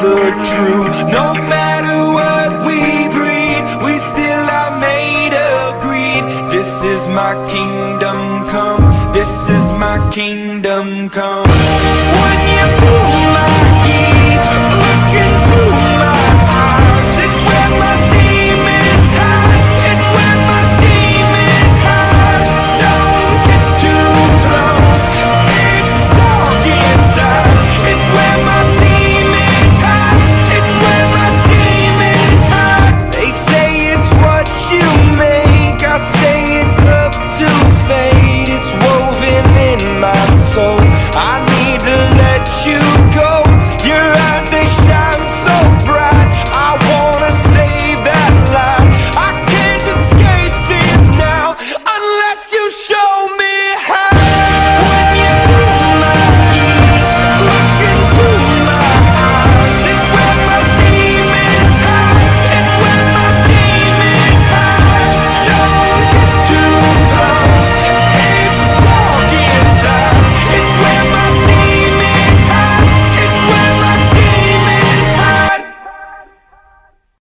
the truth. No matter what we breed, we still are made of greed. This is my kingdom come. This is my kingdom come.